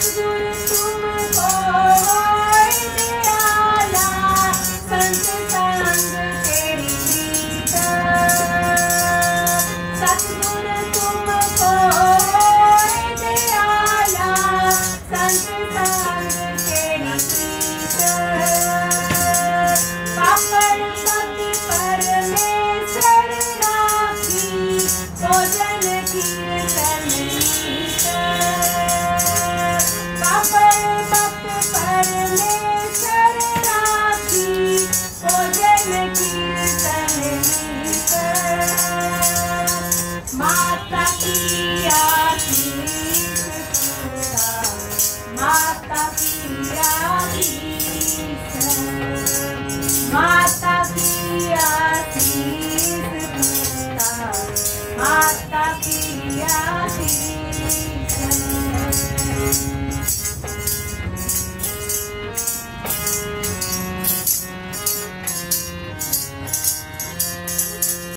Thank you.